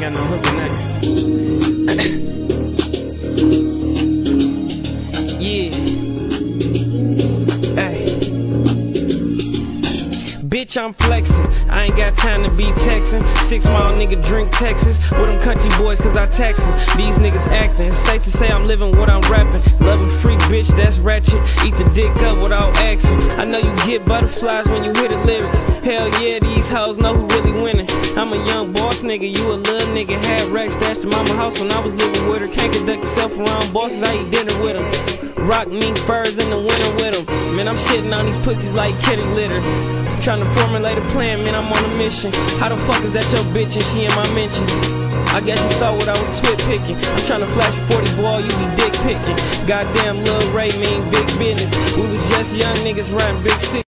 ain't got no yeah. Hey. Bitch, I'm flexing. I ain't got time to be texting. Six mile nigga drink Texas with them country boys, cause I texting. These niggas acting. Safe to say I'm living what I'm rapping. Loving freak bitch, that's ratchet. Eat the dick up without asking. I know you get butterflies when you hear the lyrics. Hell yeah, these hoes know who really winning. I'm a young boss nigga, you a little nigga. Had racks stashed in mama house when I was living with her. Can't conduct yourself around bosses, I eat dinner with them. Rock mink furs in the winter with them. Man, I'm shitting on these pussies like kitty litter. Trying to formulate a plan, man, I'm on a mission. How the fuck is that your bitch and she in my mentions? I guess you saw what I was twit picking. I'm trying to flash a 40 ball, you be dick picking. Goddamn, Lil Ray mean big business. We was just young niggas running big city.